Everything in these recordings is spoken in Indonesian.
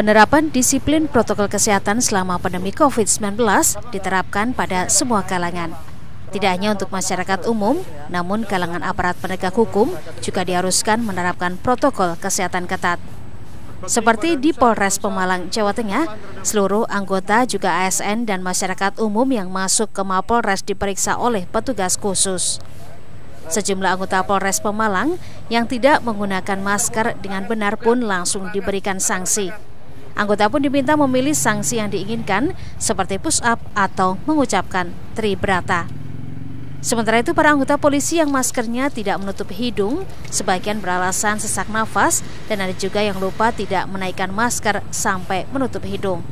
Penerapan disiplin protokol kesehatan selama pandemi COVID-19 diterapkan pada semua kalangan. Tidak hanya untuk masyarakat umum, namun kalangan aparat penegak hukum juga diharuskan menerapkan protokol kesehatan ketat. Seperti di Polres Pemalang, Jawa Tengah, seluruh anggota juga ASN dan masyarakat umum yang masuk ke Mapolres diperiksa oleh petugas khusus. Sejumlah anggota Polres Pemalang yang tidak menggunakan masker dengan benar pun langsung diberikan sanksi. Anggota pun diminta memilih sanksi yang diinginkan seperti push up atau mengucapkan tribrata. Sementara itu para anggota polisi yang maskernya tidak menutup hidung sebagian beralasan sesak nafas dan ada juga yang lupa tidak menaikkan masker sampai menutup hidung.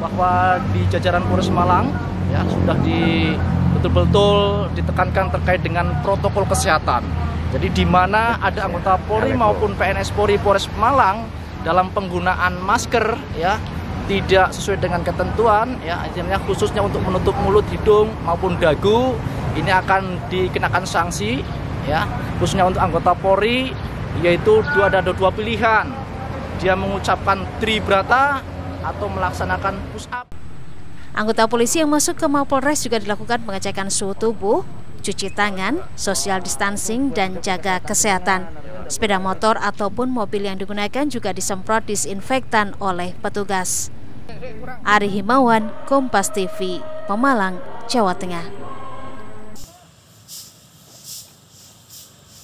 Bahwa di jajaran Polres Malang ya sudah di betul-betul ditekankan terkait dengan protokol kesehatan. Jadi di mana ada anggota Polri maupun PNS Polri Polres Malang dalam penggunaan masker ya tidak sesuai dengan ketentuan ya akhirnya khususnya untuk menutup mulut hidung maupun dagu ini akan dikenakan sanksi ya khususnya untuk anggota Polri yaitu dua ada dua pilihan. Dia mengucapkan tribrata atau melaksanakan push up Anggota polisi yang masuk ke Mapolres juga dilakukan pengecekan suhu tubuh, cuci tangan, social distancing, dan jaga kesehatan. Sepeda motor ataupun mobil yang digunakan juga disemprot disinfektan oleh petugas. Ari Himawan, Kompas TV, Pemalang, Jawa Tengah.